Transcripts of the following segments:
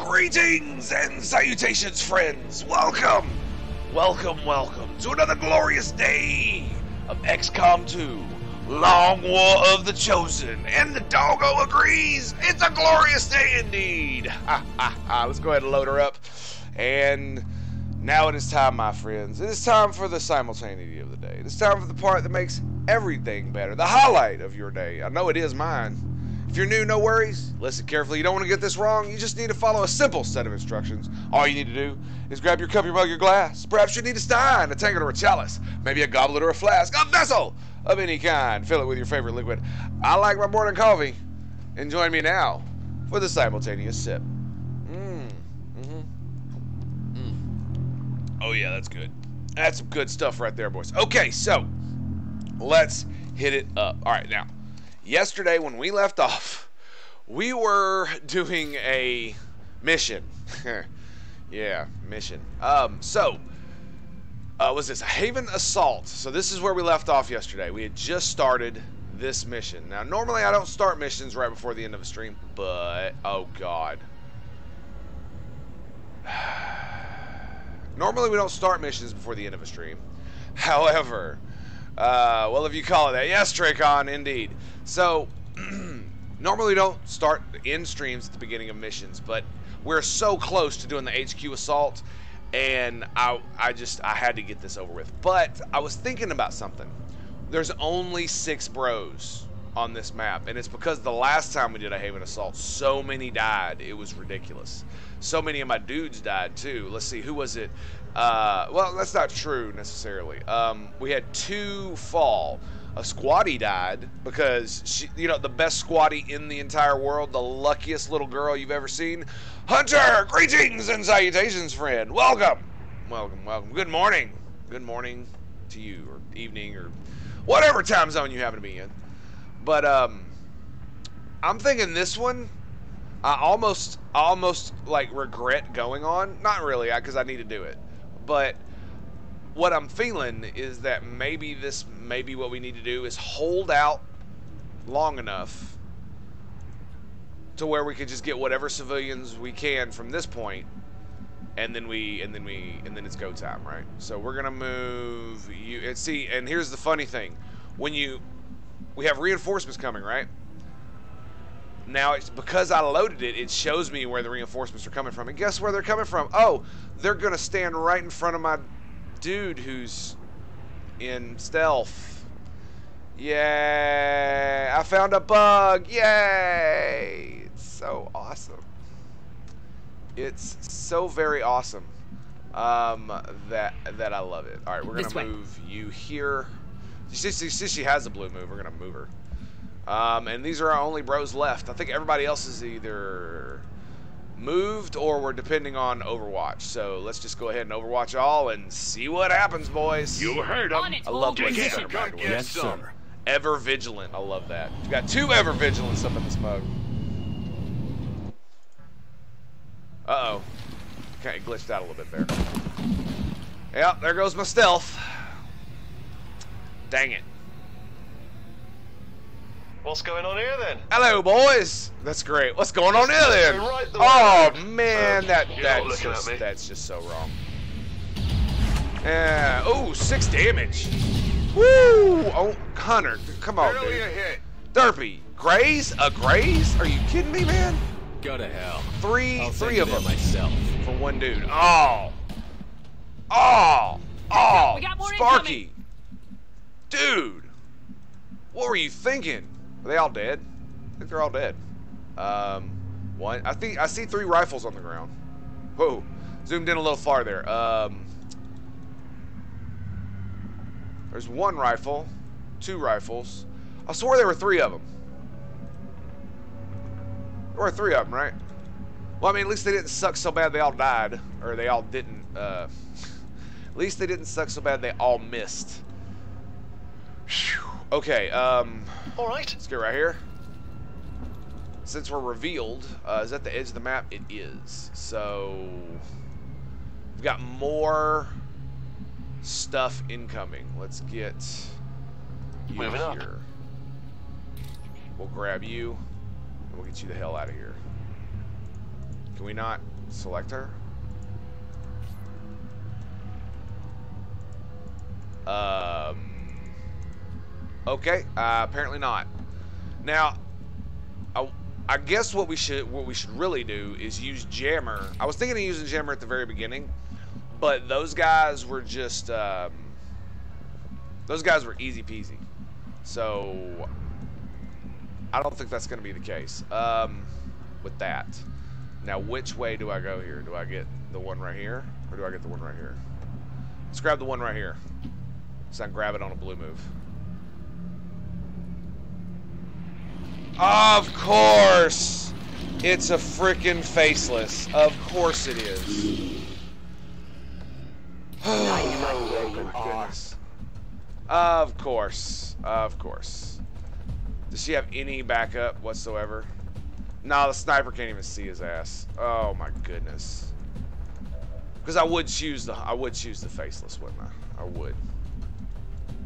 Greetings and salutations, friends. Welcome, welcome, welcome to another glorious day of XCOM 2 Long War of the Chosen. And the doggo agrees. It's a glorious day indeed. Ha ha ha. Let's go ahead and load her up. And now it is time, my friends. It is time for the simultaneity of the day. It is time for the part that makes everything better. The highlight of your day. I know it is mine. If you're new, no worries. Listen carefully. You don't want to get this wrong. You just need to follow a simple set of instructions. All you need to do is grab your cup, your mug, your glass. Perhaps you need a stein, a tankard, or a chalice. Maybe a goblet or a flask, a vessel of any kind. Fill it with your favorite liquid. I like my morning coffee. And join me now for the simultaneous sip. Mmm. Mm-hmm. Mm. Oh, yeah, that's good. That's some good stuff right there, boys. Okay, so let's hit it up. All right, now yesterday when we left off, we were doing a mission. yeah, mission. Um, so, uh, was this a Haven Assault? So this is where we left off yesterday. We had just started this mission. Now, normally I don't start missions right before the end of a stream, but oh god. normally we don't start missions before the end of a stream. However, uh, well, if you call it that, yes, Traycon, indeed. So, normally don't start in streams at the beginning of missions, but we're so close to doing the HQ assault, and I, I just, I had to get this over with. But I was thinking about something. There's only six bros on this map, and it's because the last time we did a Haven assault, so many died, it was ridiculous. So many of my dudes died too. Let's see, who was it? Uh, well, that's not true necessarily. Um, we had two fall a squatty died because she, you know, the best squatty in the entire world, the luckiest little girl you've ever seen. Hunter, greetings and salutations, friend. Welcome, welcome, welcome. Good morning, good morning to you, or evening, or whatever time zone you happen to be in. But um, I'm thinking this one. I almost, almost like regret going on. Not really, because I need to do it. But what I'm feeling is that maybe this, maybe what we need to do is hold out long enough to where we could just get whatever civilians we can from this point, and then we, and then we, and then it's go time, right? So we're gonna move you, and see, and here's the funny thing, when you, we have reinforcements coming, right? Now, it's because I loaded it, it shows me where the reinforcements are coming from. And guess where they're coming from? Oh, they're going to stand right in front of my dude who's in stealth. Yeah, I found a bug. Yay! It's so awesome. It's so very awesome um, that that I love it. All right, we're gonna move you here. Since she has a blue move, we're gonna move her. Um, and these are our only bros left. I think everybody else is either moved or we're depending on Overwatch. So let's just go ahead and Overwatch all and see what happens, boys. You heard him. I love Get Blazer, some, by the way. yes, sir. Ever Vigilant. I love that. We've got two Ever Vigilants up in the smoke. Uh-oh. Okay, glitched out a little bit there. Yep, there goes my stealth. Dang it. What's going on here then? Hello, boys. That's great. What's going on here then? Right the Oh way. man, Um, that that's just that's just so wrong. Yeah. Oh, six damage. Woo! Oh, Hunter, come on, Barely a dude. hit. Derpy, graze? A graze? Are you kidding me, man? Go to hell. Three, I'll three of them myself. for one dude. Oh, oh, oh, We got more Sparky, dude. What were you thinking? Are they all dead? I think they're all dead. Um, one. I think I see three rifles on the ground. Whoa, zoomed in a little far there. Um, there's one rifle, two rifles. I swore there were three of them. There were three of them, right? Well, I mean, at least they didn't suck so bad they all died, or they all didn't. Uh, at least they didn't suck so bad they all missed. Phew. Okay, um, All right. let's get right here. Since we're revealed, uh, is that the edge of the map? It is. So we've got more stuff incoming. Let's get you Moving up. here. We'll grab you, and we'll get you the hell out of here. Can we not select her? Um. Okay. Uh, apparently not. Now, I, I guess what we should what we should really do is use Jammer. I was thinking of using Jammer at the very beginning, but those guys were just um, those guys were easy peasy. So I don't think that's going to be the case um, with that. Now, which way do I go here? Do I get the one right here, or do I get the one right here? Let's grab the one right here. So I grab it on a blue move. Of course! It's a freaking faceless. Of course it is. Of course. Of course. Does she have any backup whatsoever? No, the sniper can't even see his ass. Oh my goodness. Because I would choose the I would choose the faceless, wouldn't I? I would.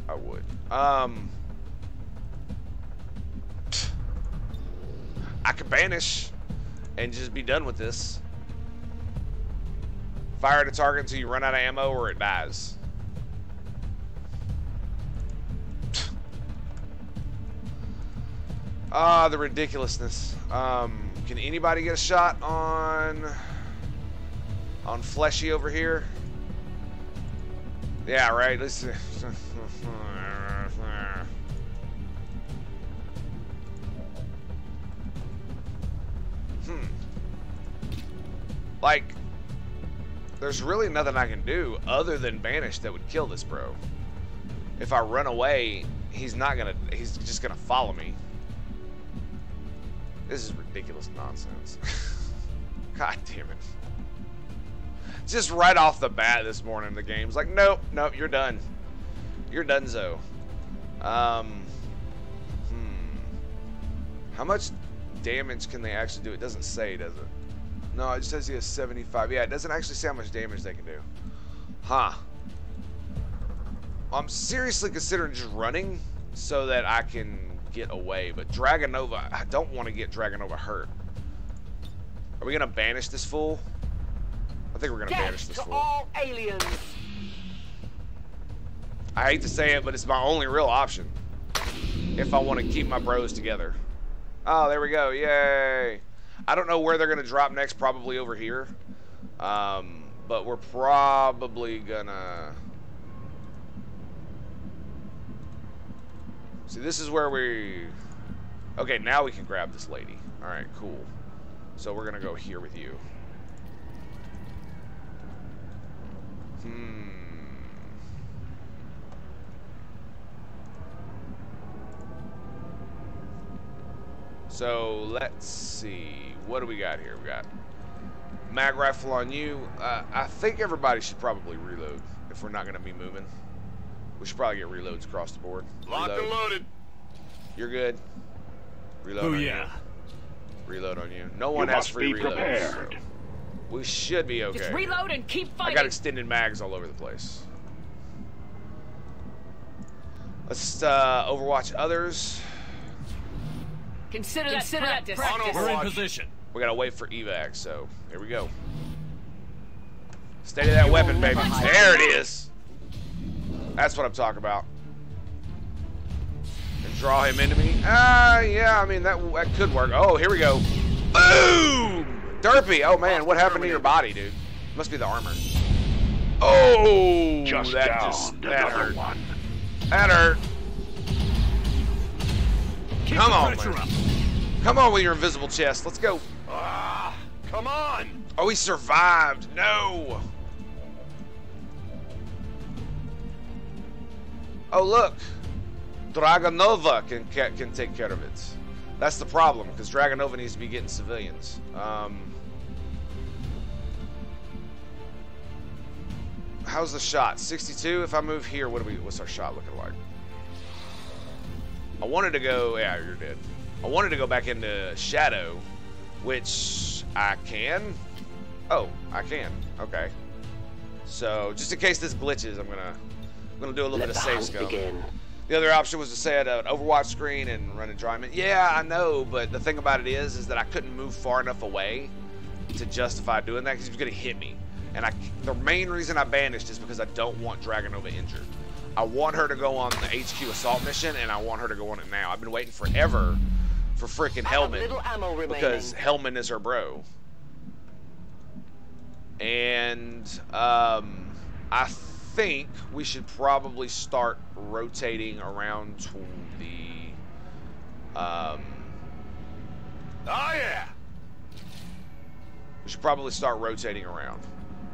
I would. Um I could banish and just be done with this. Fire at a target until you run out of ammo or it dies. Ah, the ridiculousness. Um, can anybody get a shot on on Fleshy over here? Yeah, right. Let's Hmm. Like, there's really nothing I can do other than banish that would kill this bro. If I run away, he's not gonna, he's just gonna follow me. This is ridiculous nonsense. God damn it. Just right off the bat this morning, the game's like, nope, nope, you're done. You're done, so. Um, hmm. How much damage can they actually do? It doesn't say, does it? No, it just says he has 75. Yeah, it doesn't actually say how much damage they can do. Huh. I'm seriously considering just running so that I can get away. But Dragonova, I don't want to get Dragonova hurt. Are we going to banish this fool? I think we're going to banish this to fool. all aliens. I hate to say it, but it's my only real option. If I want to keep my bros together. Oh, there we go. Yay. I don't know where they're going to drop next. Probably over here. Um, but we're probably going to... See, this is where we... Okay, now we can grab this lady. Alright, cool. So we're going to go here with you. Hmm... So let's see. What do we got here? We got mag rifle on you. Uh, I think everybody should probably reload if we're not going to be moving. We should probably get reloads across the board. Locked Reload. and loaded. You're good. Reload Oh on yeah. you. Reload on you. No one You has must free be reloads. prepared. so we should be okay. Just reload and keep fighting. I fighting. got extended mags all over the place. Let's uh, Overwatch others. Consider that Consider that practice. practice. We're in position. We gotta wait for evac, so here we go. Steady that weapon, baby. There it is. That's what I'm talking about. And draw him into me. Ah, yeah. I mean that that could work. Oh, here we go. Boom! Derpy. Oh man, what happened to your body, dude? Must be the armor. Oh, Just that down just that hurt. one. That hurt. Come on, man. Come on with your invisible chest. Let's go. Ah, come on. Oh, he survived. No. Oh, look. Dragonova can ca- can take care of it. That's the problem, because Dragonova needs to be getting civilians. Um, how's the shot? 62. If I move here, what do we? What's our shot looking like? I wanted to go. Yeah, you're dead. I wanted to go back into Shadow, which I can. Oh, I can. Okay. So just in case this glitches, I'm gonna I'm gonna do a little Let bit the of safe hunt scope. begin. The other option was to set an Overwatch screen and run a dryman. Yeah, I know, but the thing about it is, is that I couldn't move far enough away to justify doing that because he's going to hit me. And I, the main reason I banished is because I don't want Dragonova injured. I want her to go on the HQ assault mission, and I want her to go on it now. I've been waiting forever for freaking Hellman because Hellman is her bro. And um, I think we should probably start rotating around to the. Um, oh yeah. We should probably start rotating around.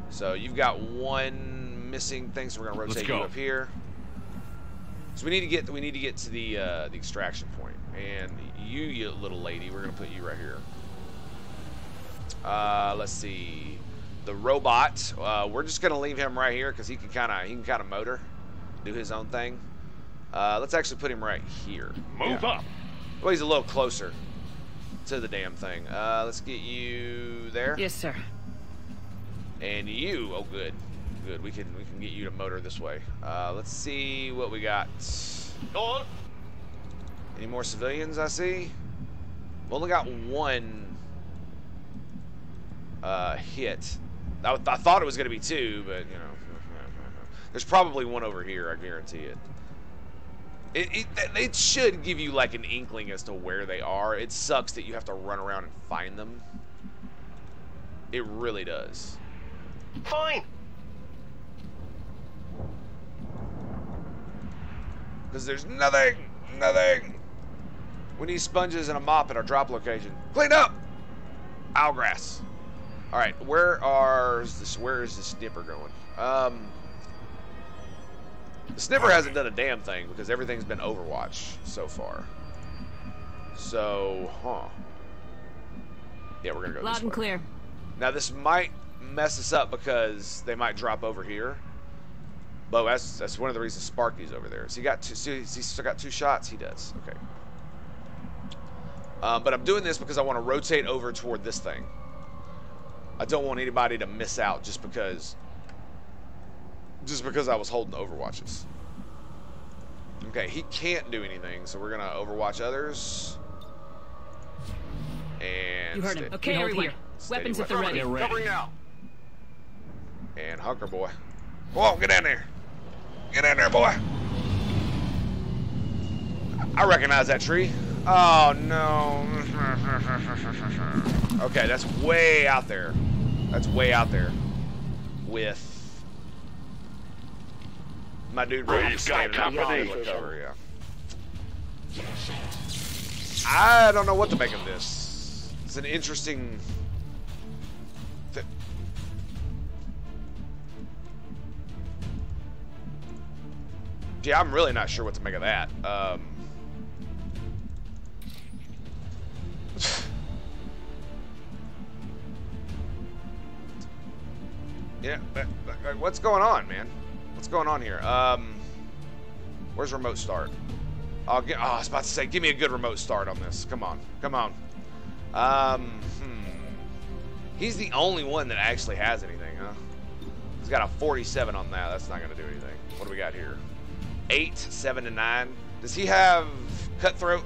So you've got one missing thing, so we're gonna rotate go. you up here. So we need to get we need to get to the uh, the extraction point. point, and you, you little lady, we're gonna put you right here. Uh, let's see, the robot. Uh, we're just gonna leave him right here because he can kind of he can kind of motor, do his own thing. Uh, let's actually put him right here. Move Yeah. up. Well, he's a little closer to the damn thing. Uh, let's get you there. Yes, sir. And you, oh good, good. We can we can get you to motor this way. Uh, let's see what we got. Go on. Any more civilians? I see. We only got one uh, hit. I, I thought it was going to be two, but you know, there's probably one over here. I guarantee it. It, it. it should give you like an inkling as to where they are. It sucks that you have to run around and find them. It really does. Fine. Because there's nothing, nothing. We need sponges and a mop at our drop location. Clean up! Owlgrass. Alright, where are this where is the snipper going? Um The snipper hasn't done a damn thing because everything's been Overwatch so far. So, huh. Yeah, we're gonna go Loud this and way. clear. Now this might mess us up because they might drop over here. But that's that's one of the reasons Sparky's over there. He got two. So he's he's still got two shots. He does. Okay. Um, but I'm doing this because I want to rotate over toward this thing. I don't want anybody to miss out just because. Just because I was holding Overwatches. Okay, he can't do anything, so we're gonna Overwatch others. And You heard him. Okay, hold everyone. here. Weapons at the weapon. ready. Affirmative. Covering now. and Hunker Boy. Go on, get down there. Get in there, boy. I recognize that tree. Oh, no. okay, that's way out there. That's way out there. With my dude We've Rogue got standing out company. cover, yeah. I don't know what to make of this. It's an interesting... Yeah, I'm really not sure what to make of that. Um, yeah, uh, what's going on, man? What's going on here? Um, where's remote start? I'll get. Oh, I was about to say, give me a good remote start on this. Come on, come on. Um, hmm. He's the only one that actually has anything, huh? He's got a 47 on that. That's not gonna do anything. What do we got here? Eight, seven, and nine. Does he have cutthroat?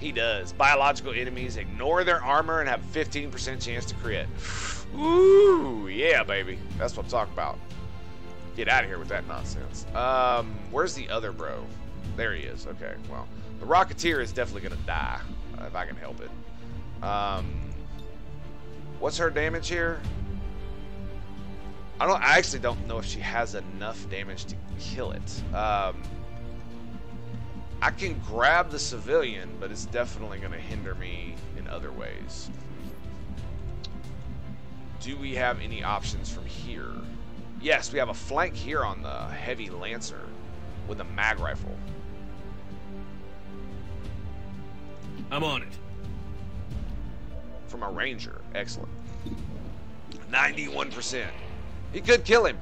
He does. Biological enemies ignore their armor and have 15% chance to crit. Ooh, yeah, baby. That's what I'm talking about. Get out of here with that nonsense. Um, where's the other bro? There he is. Okay, well, the Rocketeer is definitely gonna die uh, if I can help it. Um, what's her damage here? I don't. I actually don't know if she has enough damage to kill it. Um, I can grab the civilian, but it's definitely going to hinder me in other ways. Do we have any options from here? Yes, we have a flank here on the heavy lancer with a mag rifle. I'm on it. from a ranger. Excellent. 91%. He could kill him.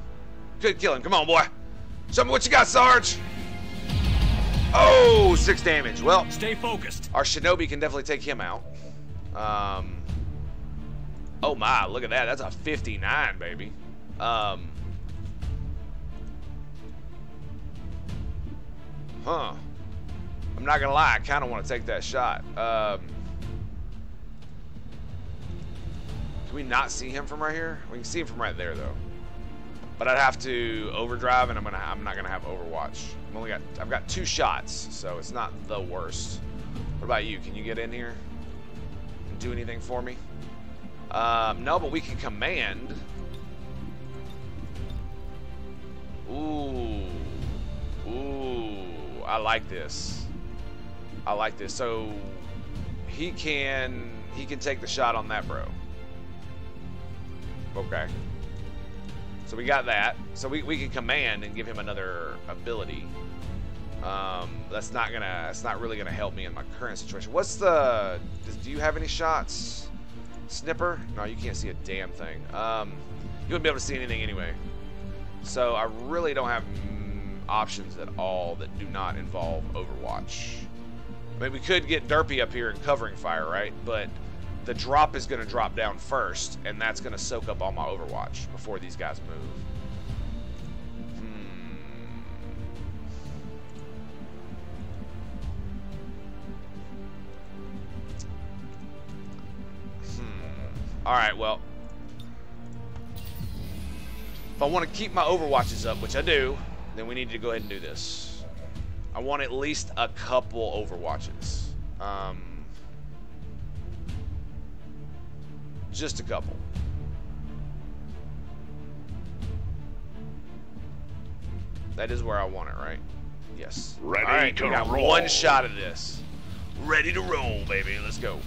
Could kill him. Come on, boy. Show me what you got, Sarge. Oh, six damage. Well, Stay focused. our shinobi can definitely take him out. Um, oh my, look at that. That's a 59, baby. Um, huh. I'm not gonna lie, I kind of want to take that shot. Um, Can we not see him from right here? We can see him from right there though. But I'd have to overdrive, and I'm gonna I'm not gonna have Overwatch. I'm only got I've got two shots, so it's not the worst. What about you? Can you get in here and do anything for me? Um, no, but we can command. Ooh, ooh, I like this. I like this. So he can he can take the shot on that bro. Okay. So we got that. So we, we can command and give him another ability. Um, that's not gonna that's not really gonna help me in my current situation. What's the do you have any shots? Snipper? No, you can't see a damn thing. Um, you wouldn't be able to see anything anyway. So I really don't have mm, options at all that do not involve Overwatch. I mean, we could get Derpy up here and covering fire, right? But the drop is going to drop down first, and that's going to soak up all my Overwatch before these guys move. Hmm. Hmm. All right, well. If I want to keep my Overwatches up, which I do, then we need to go ahead and do this. I want at least a couple Overwatches. Um, just a couple. That is where I want it, right? Yes. Ready All right, to we got roll. one shot of this. Ready to roll, baby. Let's go.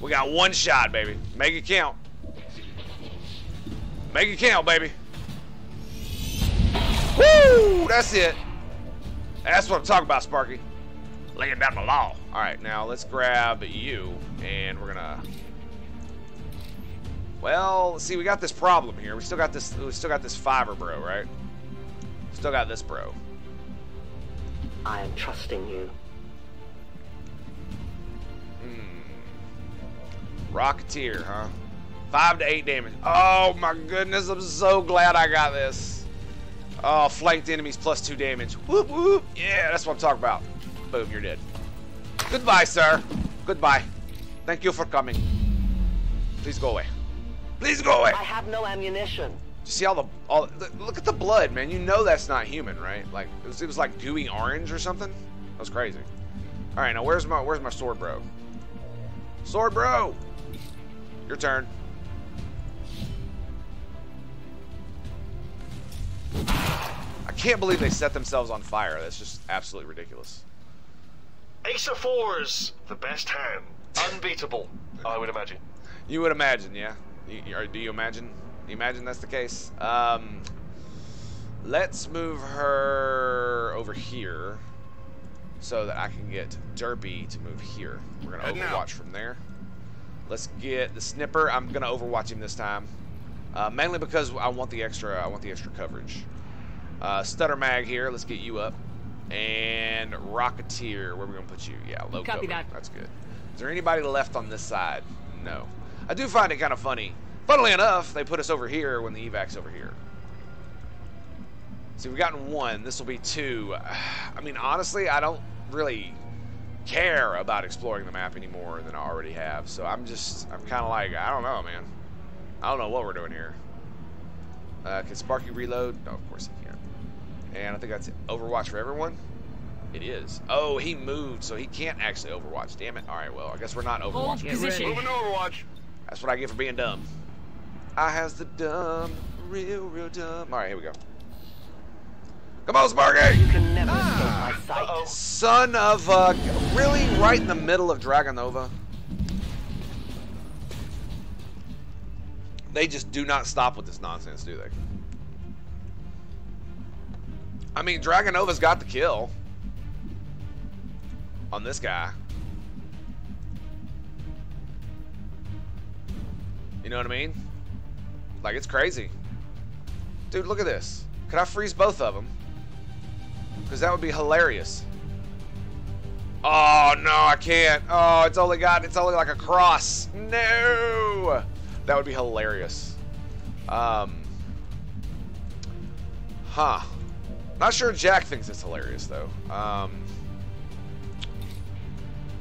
We got one shot, baby. Make it count. Make it count, baby. Woo! That's it. That's what I'm talking about, Sparky. Laying down the law. All right, now let's grab you, and we're gonna. Well, see, we got this problem here. We still got this. We still got this fiver, bro, right? Still got this, bro. I am trusting you. Hmm. Rocketeer, huh? Five to eight damage. Oh my goodness, I'm so glad I got this. Oh, flanked enemies plus two damage. Whoop whoop. Yeah, that's what I'm talking about. Boom, you're dead. Goodbye, sir. Goodbye. Thank you for coming. Please go away. Please go away. I have no ammunition. You see all the all? Look at the blood, man. You know that's not human, right? Like it was, it was like gooey orange or something. That was crazy. All right, now where's my where's my sword, bro? Sword, bro. Your turn. I can't believe they set themselves on fire. That's just absolutely ridiculous. Ace of fours, the best hand. Unbeatable, I would imagine. You would imagine, yeah. You, you- or do you imagine? You imagine that's the case? Um, let's move her over here so that I can get Derpy to move here. We're gonna Overwatch from there. Let's get the Snipper. I'm gonna Overwatch him this time, uh, mainly because I want the extra. I want the extra coverage. Uh, Stutter Mag here. Let's get you up. And Rocketeer. Where are we gonna put you? Yeah, low Copy cover. that. That's good. Is there anybody left on this side? No. I do find it kind of funny. Funnily enough, they put us over here when the evac's over here. See, we've gotten one. This will be two. I mean, honestly, I don't really care about exploring the map anymore than I already have. So I'm just, I'm kind of like, I don't know, man. I don't know what we're doing here. Uh, can Sparky reload? No, of course he can. And I think that's Overwatch for everyone. It is. Oh, he moved, so he can't actually Overwatch. Damn it. All right, well, I guess we're not Hold Overwatch. Get position. Moving to Overwatch. That's what I get for being dumb. I has the dumb, real, real dumb. All right, here we go. Come on, Sparky! You can never Ah. escape my sight. Uh-oh. Son of a... Really? Right in the middle of Dragonova? They just do not stop with this nonsense, do they? I mean, Dragonova's got the kill. On this guy. You know what I mean? Like, it's crazy. Dude, look at this. Could I freeze both of them? Because that would be hilarious. Oh no, I can't. Oh, it's only got it's only like a cross. No, that would be hilarious. Um, huh? Not sure Jack thinks it's hilarious though. Um,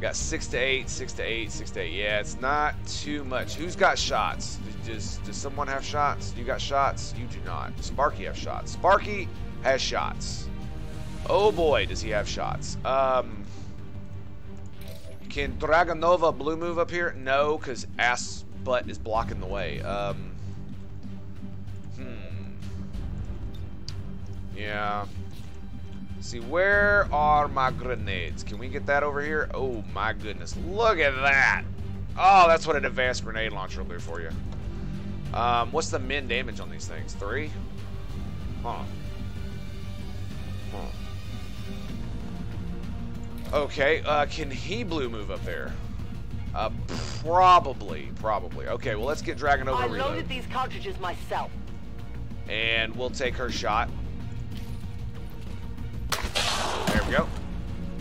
Got six to eight, six to eight, six to eight. Yeah, it's not too much. Who's got shots? Does, does someone have shots? You got shots? You do not. Does Sparky have shots? Sparky has shots. Oh boy, does he have shots. Um, can Dragonova blue move up here? No, because ass butt is blocking the way. Um, hmm. Yeah. See, where are my grenades? Can we get that over here? Oh my goodness, look at that! Oh, that's what an advanced grenade launcher will do for you. Um, what's the min damage on these things? Three? Huh. Huh. Okay, uh, can he blue move up there? Uh, probably, probably. Okay, well, let's get Dragon over here. I reload. loaded these cartridges myself. And we'll take her shot.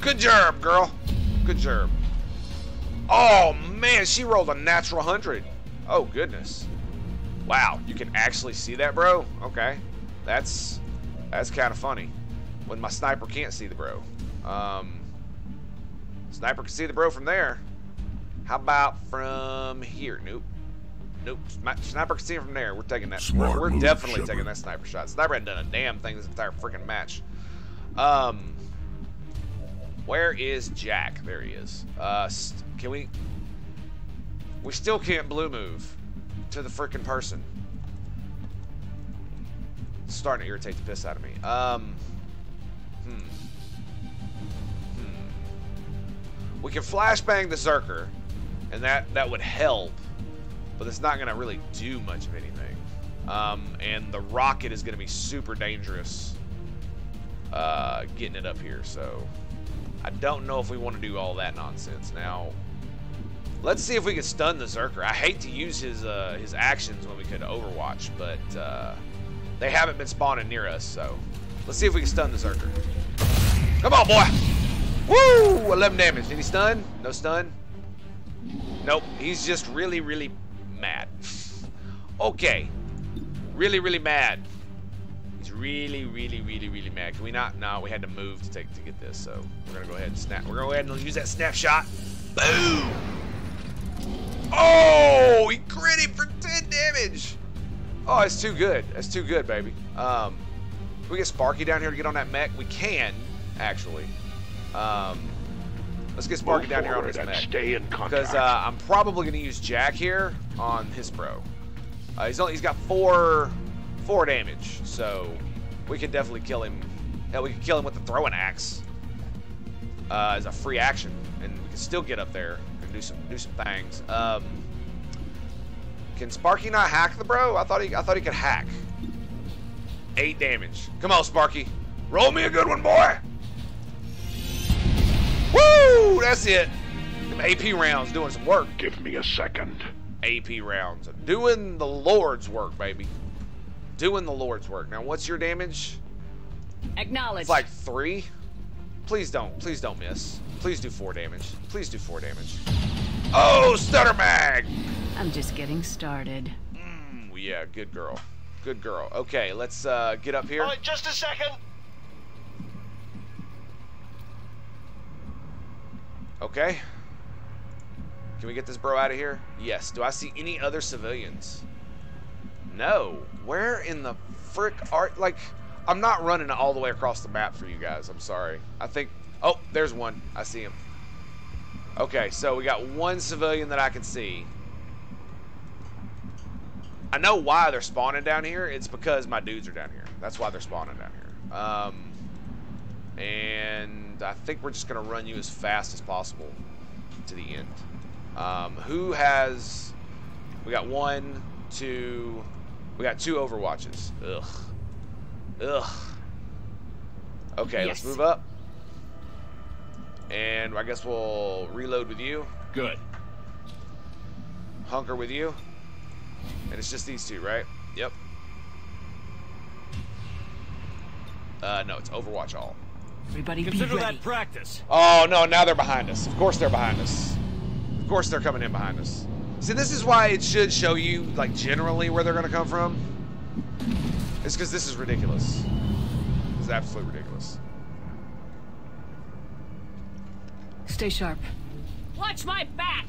Good job, girl. Good job. Oh, man, she rolled a natural 100. Oh, goodness. Wow, you can actually see that, bro? Okay. That's that's kind of funny. When my sniper can't see the bro. Um, sniper can see the bro from there. How about from here? Nope. Nope. Sni- Sniper can see him from there. We're taking that. Smart we're we're move, definitely Shepard. taking that sniper shot. Sniper hadn't done a damn thing this entire freaking match. Um, where is Jack? There he is. Uh, can we? We still can't blue move to the freaking person. It's starting to irritate the piss out of me. Um, hmm. Hmm. We can flashbang the Zerker, and that that would help, but it's not gonna really do much of anything. Um, and the rocket is gonna be super dangerous. Uh, getting it up here, so I don't know if we want to do all that nonsense now. Let's see if we can stun the Zerker. I hate to use his uh, his actions when we could Overwatch, but uh, they haven't been spawning near us, so let's see if we can stun the Zerker. Come on, boy! Woo! 11 damage. Did he stun? No stun? Nope. He's just really, really mad. okay. Really, really mad. Really, really, really, really mad. Can we not? No, we had to move to take to get this, so we're gonna go ahead and snap. We're gonna go ahead and use that snapshot. Boom! Oh, he crit him for 10 damage. Oh, it's too good. That's too good, baby. Um, can we get Sparky down here to get on that mech? We can, actually. Um, let's get Sparky Move down here on his mech. stay in contact. Because uh, I'm probably going to use Jack here on his bro. Uh, he's only he's got four four damage, so we can definitely kill him. Hell, we can kill him with the throwing axe uh, as a free action, and we can still get up there and do some do some things. Um, can Sparky not hack the bro? I thought he I thought he could hack. Eight damage. Come on, Sparky. Roll me a good one, boy. Woo! That's it. Them AP rounds doing some work. Give me a second. AP rounds. Doing the Lord's work, baby. Doing the Lord's work. Now, what's your damage? Acknowledge. It's like three. Please don't. Please don't miss. Please do four damage. Please do four damage. Oh, stutter mag. I'm just getting started. Mm, yeah, good girl. Good girl. Okay, let's uh, get up here. All right, just a second. Okay. Can we get this bro out of here? Yes. Do I see any other civilians? No. Where in the frick are like I'm not running all the way across the map for you guys. I'm sorry. I think Oh, there's one. I see him. Okay, so we got one civilian that I can see. I know why they're spawning down here. It's because my dudes are down here. That's why they're spawning down here. Um, and I think we're just going to run you as fast as possible to the end. Um, who has... We got one, two... We got two Overwatches. Ugh. Ugh. Okay, let's move up. And I guess we'll reload with you. Good. Hunker with you. And it's just these two, right? Yep. Uh, no, it's Overwatch all. Everybody be Consider ready. that practice. Oh, no, now they're behind us. Of course they're behind us. Of course they're coming in behind us. See, this is why it should show you, like, generally where they're going to come from. It's because this is ridiculous. This is absolutely ridiculous. Stay sharp. Watch my back!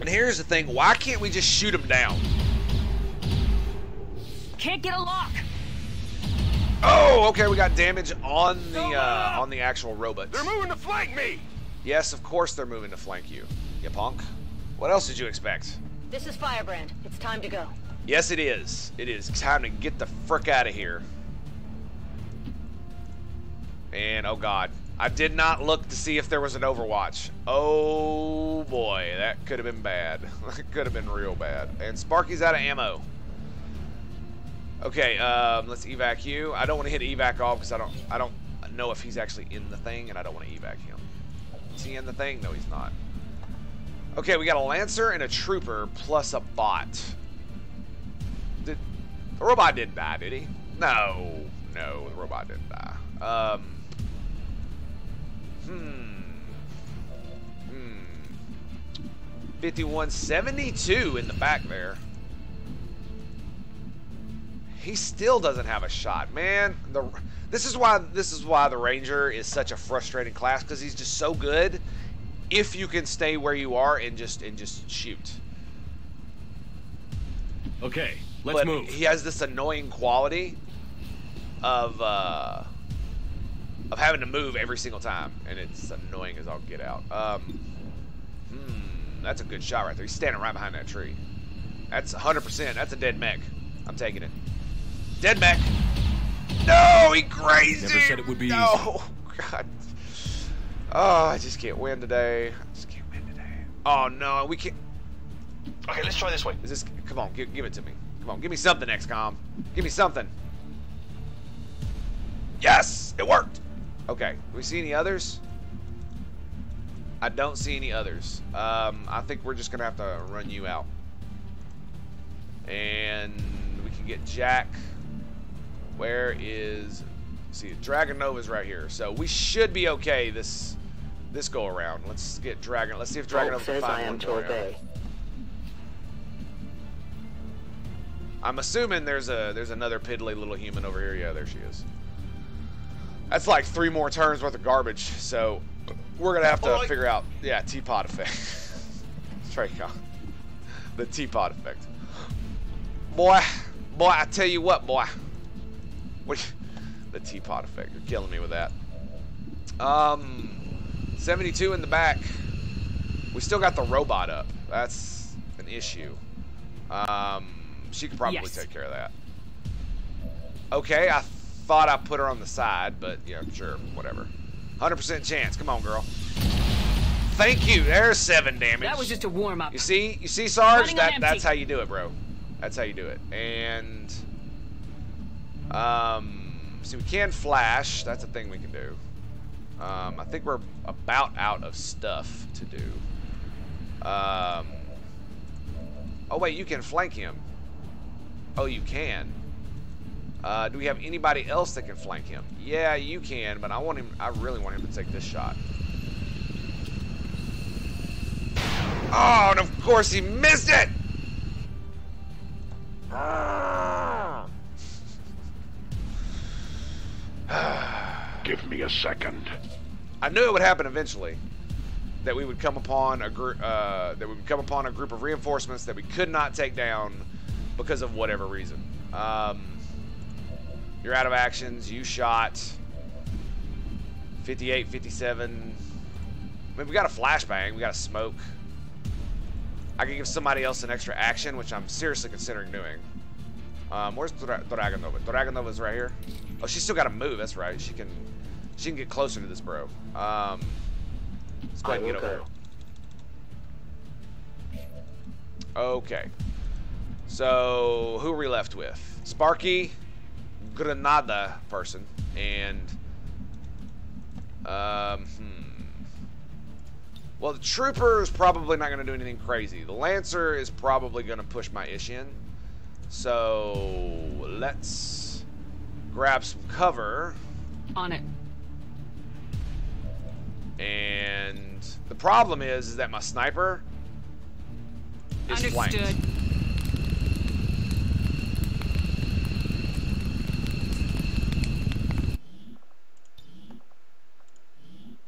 And here's the thing: why can't we just shoot him down? Can't get a lock! Oh, okay, we got damage on the uh, on the actual robots. They're moving to flank me! Yes, of course they're moving to flank you, you punk. What else did you expect? This is Firebrand. It's time to go. Yes, it is. It is time to get the frick out of here. And oh god, I did not look to see if there was an Overwatch. Oh boy, that could have been bad. That could have been real bad. And Sparky's out of ammo. Okay, um, let's evac you. I don't want to hit evac off because I don't I don't know if he's actually in the thing, and I don't want to evac him. Is he in the thing? No, he's not. Okay, we got a Lancer and a Trooper plus a bot. Did the robot didn't die, did he? No, no, the robot didn't die. Um. Hmm. Hmm. 5172 in the back there. He still doesn't have a shot, man. The this is why this is why the Ranger is such a frustrating class because he's just so good. If you can stay where you are and just and just shoot. Okay, let's but move. he has this annoying quality of uh, of having to move every single time, and it's annoying as I'll get out. Um, hmm, that's a good shot right there. He's standing right behind that tree. That's 100%. That's a dead mech. I'm taking it. Dead mech. No, he crazy. Never said it would be no. God. Oh, I just can't win today. I just can't win today. Oh no, we can't. Okay, let's try this way. Is this? Come on, give, give it to me. Come on, give me something, XCOM. Give me something. Yes, it worked. Okay, do we see any others? I don't see any others. Um, I think we're just gonna have to run you out, and we can get Jack. Where is? See, Dragonova's right here, so we should be okay this this go around. Let's get Dragon. Let's see if Dragon Vault Nova can says I find am one to obey. I'm assuming there's a there's another piddly little human over here. Yeah, there she is. That's like three more turns worth of garbage. So we're gonna have to Alright. figure out. Yeah, teapot effect. Traycon. The teapot effect. Boy, boy, I tell you what, boy. What? The teapot effect. You're killing me with that. Um, 72 in the back. We still got the robot up. That's an issue. Um, she could probably Yes. take care of that. Okay, I thought I put her on the side, but yeah, sure, whatever. 100% chance. Come on, girl. Thank you. There's seven damage. That was just a warm up. You see, you see, Sarge. That that's how you do it, bro. That's how you do it. And um, see, we can flash. That's a thing we can do. Um, I think we're about out of stuff to do. Um, oh wait, you can flank him. Oh, you can. Uh, do we have anybody else that can flank him? Yeah, you can, but I want him. I really want him to take this shot. Oh, and of course he missed it! Give me a second. I knew it would happen eventually. That we would come upon a group. Uh, that we would come upon a group of reinforcements that we could not take down because of whatever reason. Um, you're out of actions. You shot 58, 57. I mean, we got a flashbang. We got a smoke. I can give somebody else an extra action, which I'm seriously considering doing. Um, where's Dra- Dragonova? Dragonova's right here. Oh, she's still got to move. That's right. She can, she can get closer to this bro. Um, let's go ahead and get over go. Okay. So who are we left with? Sparky, Granada person, and um, hmm. Well, the trooper is probably not going to do anything crazy. The lancer is probably going to push my ish in. So let's grab some cover. On it. And the problem is, is that my sniper is flanked. Understood.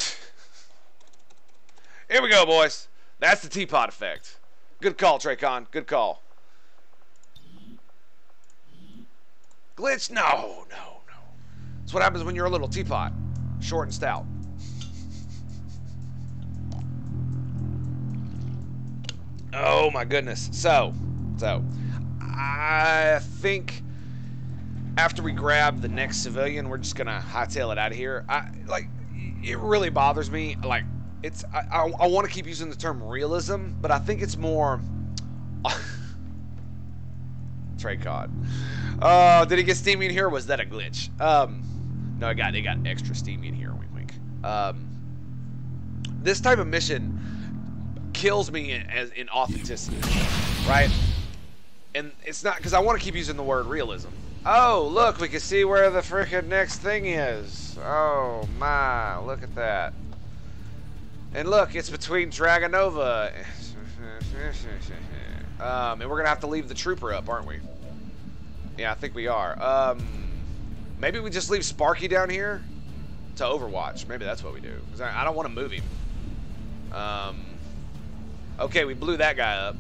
Here we go, boys. That's the teapot effect. Good call, Traycon. Good call. Glitch? No, no, no. That's what happens when you're a little teapot. Short and stout. Oh my goodness. So, so I think after we grab the next civilian, we're just gonna hightail it out of here. I like it really bothers me. Like it's I I, I want to keep using the term realism, but I think it's more. Trey. Oh, did he get steamy in here? Was that a glitch? Um, no, I got they got extra steamy in here. Wink, wink. Um, this type of mission kills me in, as in authenticity, right? And it's not because I want to keep using the word realism. Oh, look, we can see where the freaking next thing is. Oh my, look at that. And look, it's between Dragonova. um, and we're gonna have to leave the trooper up, aren't we? Yeah, I think we are. Um, maybe we just leave Sparky down here to Overwatch. Maybe that's what we do. Cause I, I don't want to move him. Um, okay, we blew that guy up.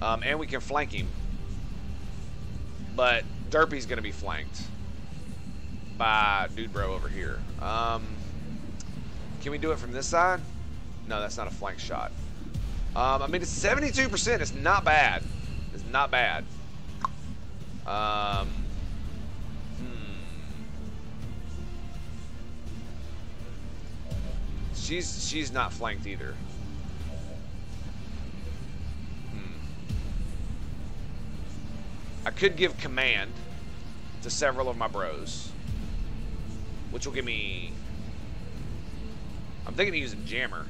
Um, and we can flank him. But Derpy's going to be flanked by Dude Bro over here. Um, can we do it from this side? No, that's not a flank shot. Um, I mean, it's 72%. It's not bad. It's not bad. Um, hmm. She's she's not flanked either. I could give command to several of my bros, which will give me. I'm thinking of using jammer.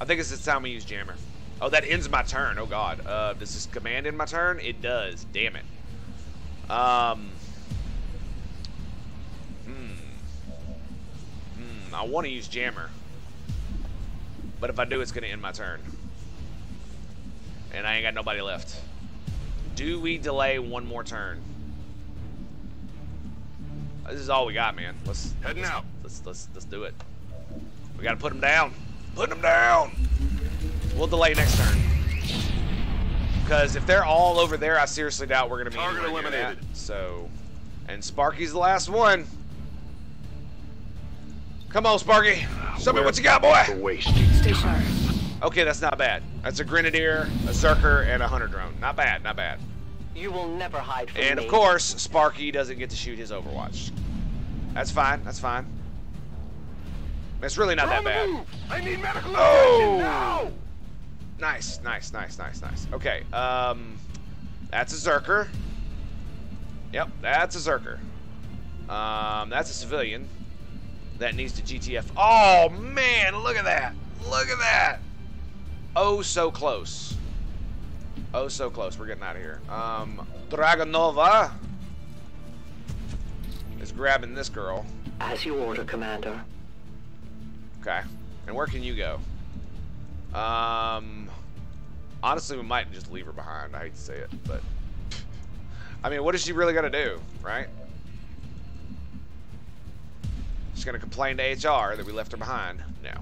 I think it's the time we use jammer. Oh, that ends my turn. Oh god. Uh, does this command end my turn? It does. Damn it. Um. Hmm. Hmm. I want to use jammer, but if I do, it's gonna end my turn, and I ain't got nobody left. Do we delay one more turn? This is all we got, man. Let's Heading let's, out. Let's let's let's do it. We gotta put him down. Put him down. We'll delay next turn. Because if they're all over there, I seriously doubt we're gonna be Target anywhere near that. eliminated. So, and Sparky's the last one. Come on, Sparky. Show me what you got, boy. For wasting Stay sharp. Okay, that's not bad. That's a Grenadier, a Zerker, and a Hunter drone. Not bad, not bad. You will never hide from And me. of course, Sparky doesn't get to shoot his Overwatch. That's fine. That's fine. It's really not that bad. I need medical Oh! attention now! Nice, nice, nice, nice, nice. Okay, um, that's a Zerker. Yep, that's a Zerker. Um, that's a civilian that needs to GTF. Oh man, look at that! Look at that! Oh, so close. Oh, so close. We're getting out of here. Um, Dragonova is grabbing this girl. As you order, Commander. Okay. And where can you go? Um, honestly, we might just leave her behind. I hate to say it, but I mean, what is she really gonna do, right? She's gonna complain to HR that we left her behind. No,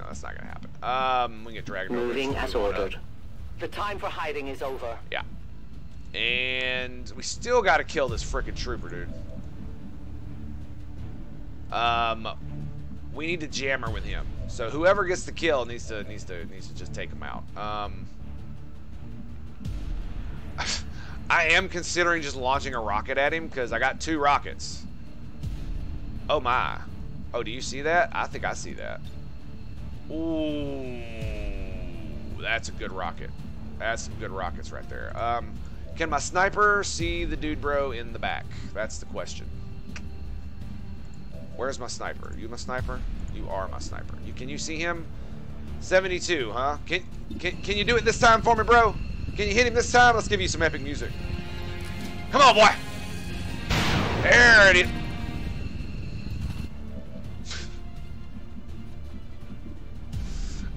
no, that's not gonna happen. Um, we can get dragged over. Moving as up. ordered. The time for hiding is over. Yeah. And we still got to kill this freaking trooper, dude. Um, we need to jammer with him. So whoever gets the kill needs to needs to needs to just take him out. Um, I am considering just launching a rocket at him because I got two rockets. Oh my! Oh, do you see that? I think I see that. Ooh, that's a good rocket. That's some good rockets right there. Um, can my sniper see the dude bro in the back? That's the question. Where's my sniper? You my sniper? You are my sniper. You can you see him? 72, huh? Can can can you do it this time for me, bro? Can you hit him this time? Let's give you some epic music. Come on, boy. There it is.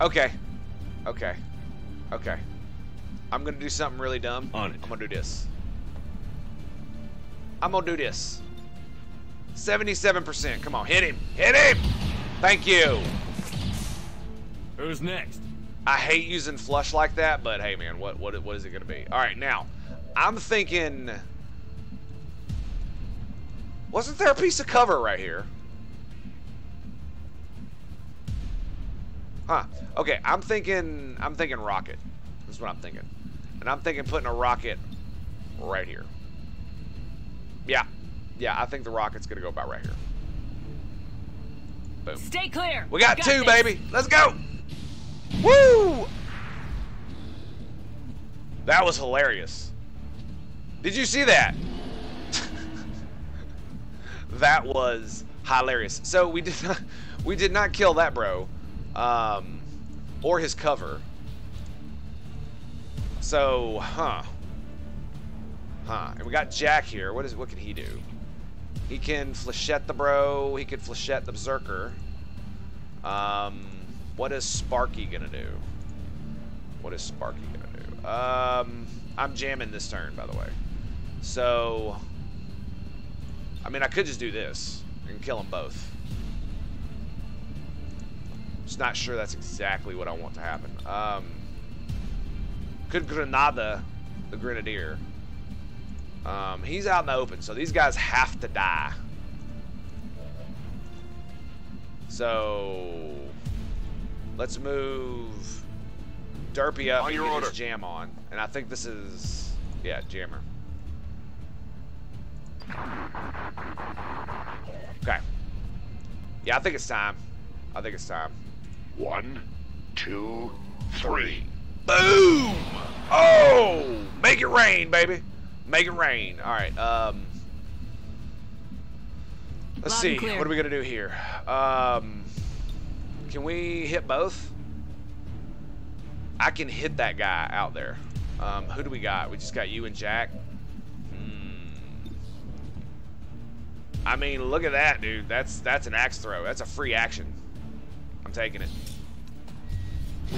Okay. Okay. Okay. I'm gonna do something really dumb. On it. I'm gonna do this. I'm gonna do this. 77%. Come on, hit him. Hit him. Thank you. Who's next? I hate using flush like that, but hey, man, what what what is it gonna be? All right, now, I'm thinking. Wasn't there a piece of cover right here? Huh. Okay, I'm thinking. I'm thinking rocket. This is what I'm thinking, and I'm thinking putting a rocket right here. Yeah, yeah. I think the rocket's gonna go about right here. Boom. Stay clear. We got, You two, this. baby. Let's go. Woo! That was hilarious. Did you see that? that was hilarious. So we did not we did not kill that bro, um, or his cover. So, huh, huh. And we got Jack here. What is what can he do? He can flechette the bro. He can flechette the berserker. Um, what is Sparky gonna do? What is Sparky gonna do? Um, I'm jamming this turn, by the way. So, I mean, I could just do this and kill them both. Just not sure that's exactly what I want to happen. Um, could Granada, the Grenadier. Um, he's out in the open, so these guys have to die. So let's move Derpy up On and your order. his jam on. And I think this is yeah, jammer. Okay. Yeah, I think it's time. I think it's time. One, two, three. Boom! Oh! Make it rain, baby. Make it rain. All right. Um. Let's Loud see. What are we gonna do here? Um. Can we hit both? I can hit that guy out there. Um, who do we got? We just got you and Jack. Hmm. I mean, look at that, dude. That's that's an axe throw. That's a free action. I'm taking it.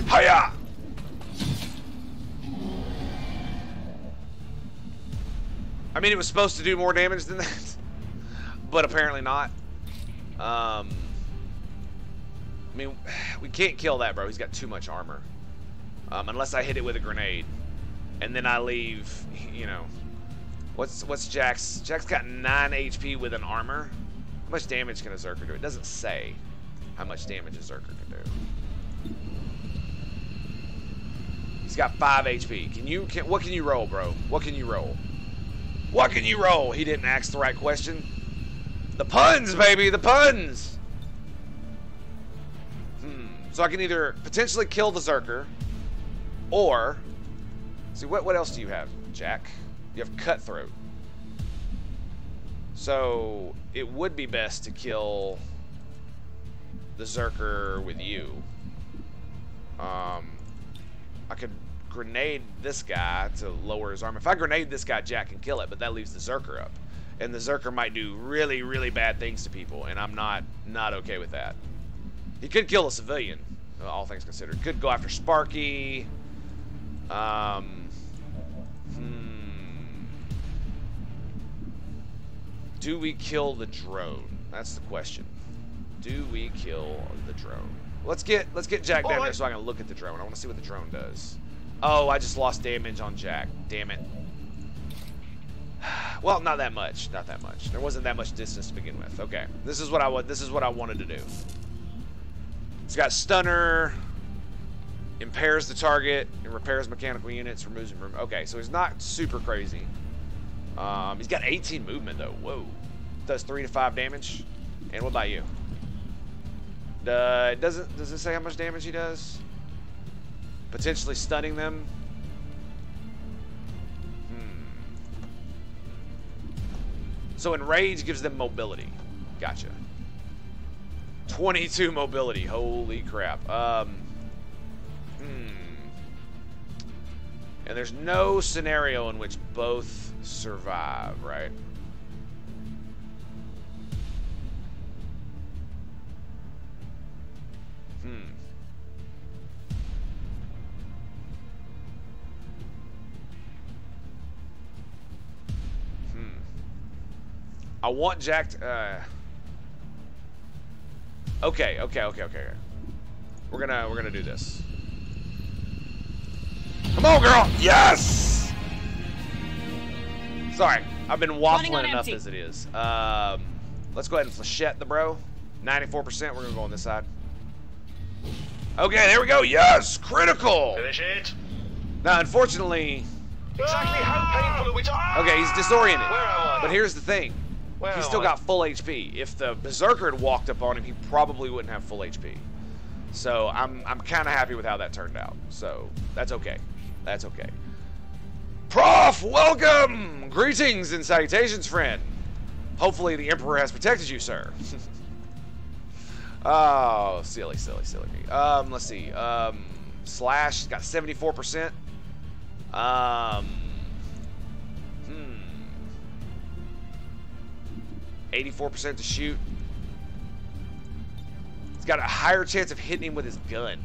Hiya! I mean, it was supposed to do more damage than that, but apparently not. Um, I mean, we can't kill that, bro. He's got too much armor. Um, unless I hit it with a grenade, and then I leave. You know, what's what's Jack's? Jack's got nine HP with an armor. How much damage can a Zerker do? It doesn't say how much damage a Zerker can do. He's got five HP. Can you? Can, what can you roll, bro? What can you roll? What can you roll? He didn't ask the right question. The puns, baby, the puns. Hmm. So I can either potentially kill the Zerker, or see what what else do you have, Jack? You have Cutthroat. So it would be best to kill the Zerker with you. Um, I could grenade this guy to lower his arm. If I grenade this guy, Jack can kill it, but that leaves the Zerker up. And the Zerker might do really, really bad things to people, and I'm not not okay with that. He could kill a civilian, all things considered. Could go after Sparky. Um, hmm. Do we kill the drone? That's the question. Do we kill the drone? Let's get let's get Jack down Oh, there so I can look at the drone. I want to see what the drone does. Oh, I just lost damage on Jack. Damn it. Well, not that much. Not that much. There wasn't that much distance to begin with. Okay, this is what I wa- This is what I wanted to do. It's got stunner, impairs the target, and repairs mechanical units, removes from. Okay, so he's not super crazy. Um, he's got 18 movement though. Whoa, does three to five damage. And what about you? Uh, doesn't does it say how much damage he does? Potentially stunning them. Hmm. So enrage gives them mobility. Gotcha. 22 mobility. Holy crap. Um. Hmm. And there's no scenario in which both survive, right? I want Jack. To, uh, okay, okay, okay, okay. We're gonna we're gonna do this. Come on, girl. Yes. Sorry, I've been waffling enough empty. as it is. Um, let's go ahead and flechette the bro. 94%. We're gonna go on this side. Okay, there we go. Yes, critical. Finish it. Now, unfortunately, Exactly how painful are we talking? okay, he's disoriented. Where am I? But here's the thing. Where He's still got full HP. If the Berserker had walked up on him, he probably wouldn't have full HP. So I'm I'm kind of happy with how that turned out. So that's okay. That's okay. Prof, welcome! Greetings and salutations, friend. Hopefully the Emperor has protected you, sir. oh, silly, silly, silly me. Um, let's see. Um, Slash got 74%. Um, hmm. 84% to shoot. He's got a higher chance of hitting him with his gun.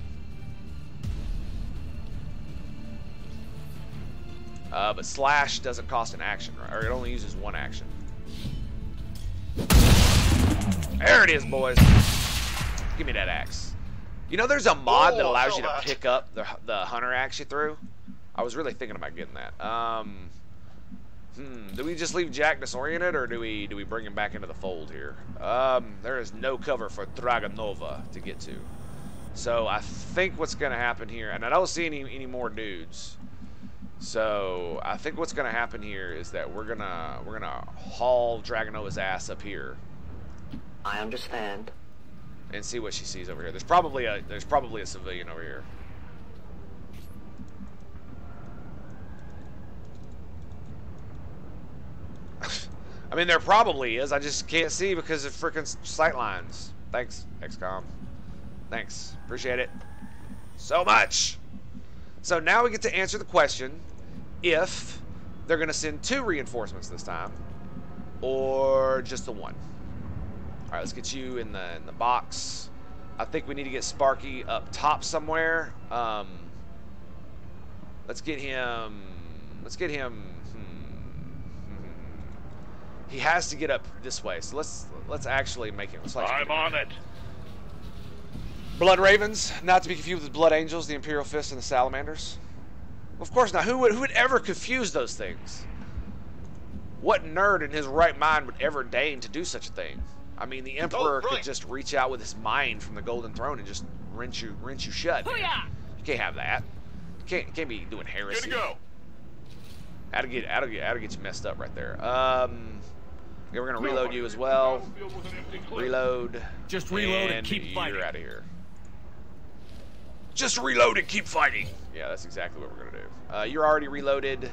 Uh, but slash doesn't cost an action, right? or it only uses one action. There it is, boys. Give me that axe. You know, there's a mod that Oh, allows you to that. pick up the the hunter axe you threw. I was really thinking about getting that. Um, hmm. Do we just leave Jack disoriented, or do we do we bring him back into the fold here? Um, there is no cover for Dragonova to get to. So I think what's going to happen here, and I don't see any any more dudes. So I think what's going to happen here is that we're gonna we're gonna haul Dragonova's ass up here I understand. and see what she sees over here. There's probably a there's probably a civilian over here. I mean, there probably is. I just can't see because of freaking sight lines. Thanks, XCOM. Thanks. Appreciate it. So much. So now we get to answer the question if they're going to send two reinforcements this time or just the one. All right, let's get you in the in the box. I think we need to get Sparky up top somewhere. Um, let's get him. Let's get him. He has to get up this way. So let's let's actually make him. Let's actually I'm on it. Blood Ravens, not to be confused with Blood Angels, the Imperial Fist, and the Salamanders. Of course not. Who would who would ever confuse those things? What nerd in his right mind would ever deign to do such a thing? I mean, the Emperor could just reach out with his mind from the Golden Throne and just rinse you rinse you shut. man. Booyah! You can't have that. You can't can't be doing heresy. Good to go. That'll get that'll get that'll get you messed up right there. Um, yeah, we're gonna reload you as well. Reload. Just reload and keep You're fighting. out of here. Just reload and keep fighting. Yeah, that's exactly what we're gonna do. Uh, you're already reloaded.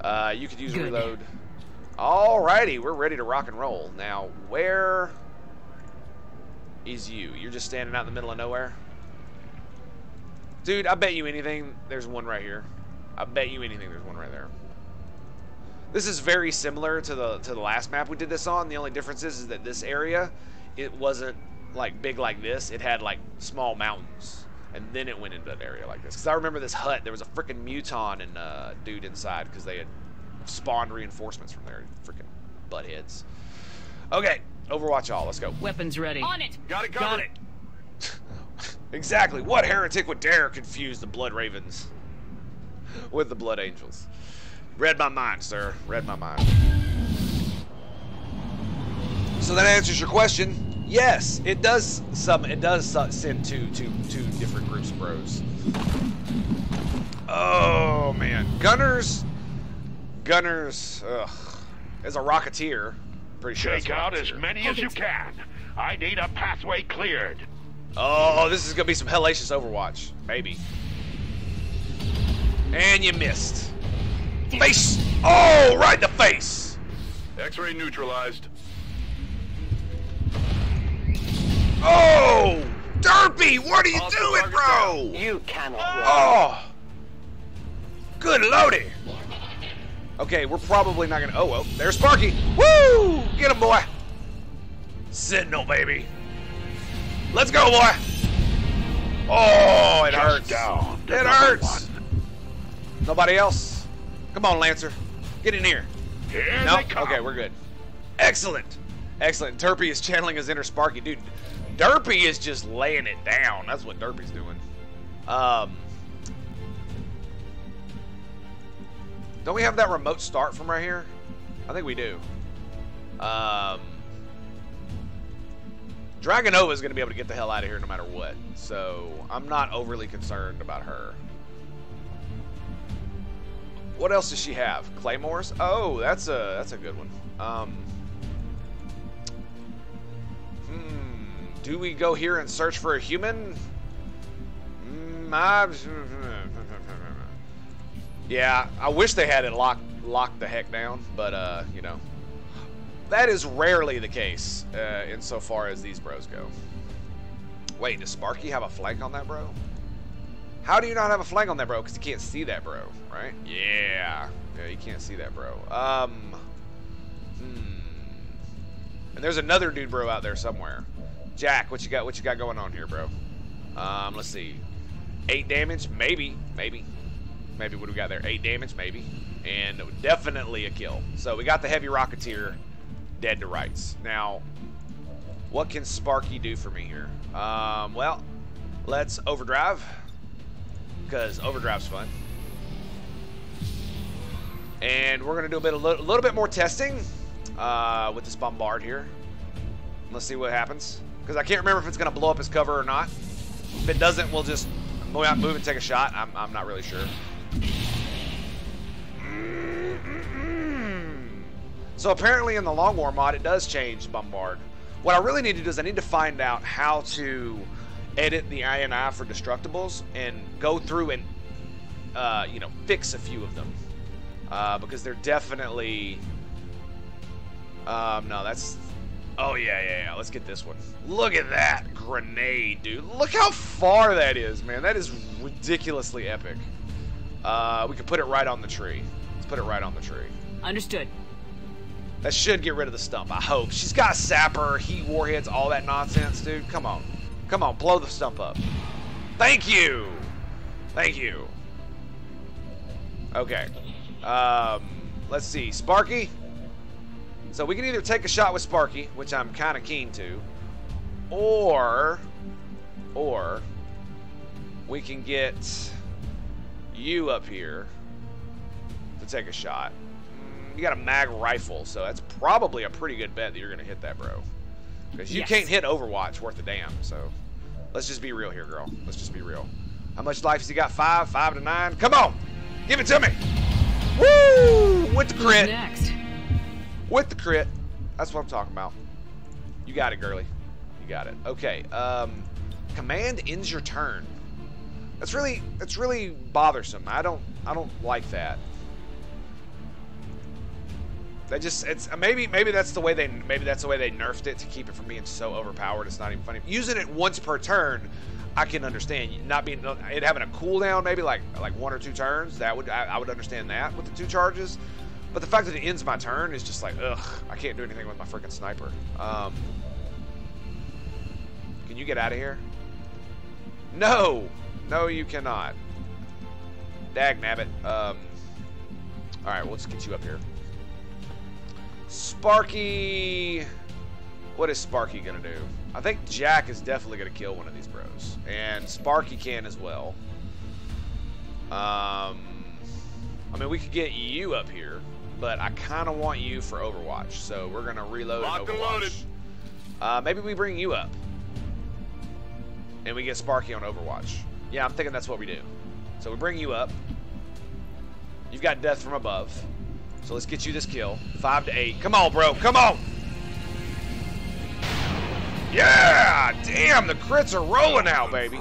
Uh, you could use a Good. reload. Alrighty, we're ready to rock and roll. Now, where is you? You're just standing out in the middle of nowhere? Dude, I bet you anything there's one right here. I bet you anything there's one right there. This is very similar to the to the last map we did this on. The only difference is, is that this area, it wasn't like big like this. It had like small mountains, and then it went into an area like this. Because I remember this hut. There was a freaking muton and uh, dude inside because they had spawned reinforcements from there. Freaking buttheads. Okay, Overwatch all. Let's go. Weapons ready. On it. Got it Got covered. it. Exactly. What heretic would dare confuse the Blood Ravens with the Blood Angels? Read my mind, sir. Read my mind. So that answers your question. Yes, it does. Some it does su- send two, two, two different groups of bros. Oh man, Gunners, Gunners. Ugh. As a Rocketeer, pretty sure. that's Take out as many as you can. I need a pathway cleared. Oh, this is gonna be some hellacious Overwatch, maybe. And you missed. Face! Oh, right in the face! X-ray neutralized. Oh! Derpy, what are you Hostile doing, target bro? You cannot ah. run. Oh! Good loading! Okay, we're probably not gonna. Oh, well, there's Sparky! Woo! Get him, boy! Sentinel, baby! Let's go, boy! Oh, it Just hurts. down It number hurts. one. Nobody else? Come on, Lancer. Get in here. Here No? Okay, we're good. Excellent. Excellent. Derpy is channeling his inner Sparky. Dude, Derpy is just laying it down. That's what Derpy's doing. Um, don't we have that remote start from right here? I think we do. Um, Dragonova is going to be able to get the hell out of here no matter what. So I'm not overly concerned about her. What else does she have? Claymores? Oh, that's a that's a good one. Um, hmm, do we go here and search for a human? Mm, yeah, I wish they had it locked locked the heck down, but uh, you know, that is rarely the case uh, insofar as these bros go. Wait, does Sparky have a flank on that bro? How do you not have a flank on that bro? Because you can't see that bro, right? Yeah. Yeah, you can't see that bro. Um. Hmm. And there's another dude bro out there somewhere. Jack, what you got? What you got going on here, bro? Um, let's see. Eight damage, maybe, maybe, maybe. What do we got there? Eight damage, maybe, and definitely a kill. So we got the heavy rocketeer dead to rights. Now, what can Sparky do for me here? Um, well, let's overdrive because overdrive's fun. And we're gonna do a bit, a little, little bit more testing uh, with this bombard here. Let's see what happens. Because I can't remember if it's gonna blow up his cover or not. If it doesn't, we'll just move out, move and take a shot. I'm, I'm not really sure. So apparently in the Long War mod, it does change bombard. What I really need to do is I need to find out how to edit the INI for destructibles and go through and uh, you know fix a few of them uh, because they're definitely. Um, no, that's. Oh yeah, yeah, yeah. Let's get this one. Look at that grenade, dude. Look how far that is, man. That is ridiculously epic. Uh, we could put it right on the tree. Let's put it right on the tree. Understood. That should get rid of the stump. I hope. She's got sapper, heat warheads, all that nonsense, dude. Come on. Come on, blow the stump up. Thank you. Thank you. Okay. Um, let's see. Sparky. So we can either take a shot with Sparky, which I'm kind of keen to, or, or we can get you up here to take a shot. Mm, You got a mag rifle, so that's probably a pretty good bet that you're going to hit that, bro. Because you Yes. can't hit Overwatch worth a damn, so let's just be real here, girl. Let's just be real. How much life has he got? Five? Five to nine? Come on! Give it to me! Woo! With the crit. next? With the crit. That's what I'm talking about. You got it, girly. You got it. Okay. Um, command ends your turn. That's really that's really bothersome. I don't I don't like that. That just it's maybe maybe that's the way they maybe that's the way they nerfed it to keep it from being so overpowered. It's not even funny. Using it once per turn, I can understand. Not being it having a cooldown maybe like like one or two turns. That would I, I would understand that with the two charges. But the fact that it ends my turn is just like ugh. I can't do anything with my freaking sniper. Um, can you get out of here? No, no, you cannot. Dag nabbit. Um, all right, well, let's get you up here. Sparky. What is Sparky gonna do? I think Jack is definitely gonna kill one of these bros, and Sparky can as well. Um, I mean, we could get you up here, but I kind of want you for Overwatch, so we're gonna reload Locked and Overwatch. loaded. Uh, maybe we bring you up, and we get Sparky on Overwatch. Yeah, I'm thinking that's what we do. So we bring you up. You've got death from above. So let's get you this kill. Five to eight. Come on, bro. Come on. Yeah! Damn, the crits are rolling out, baby.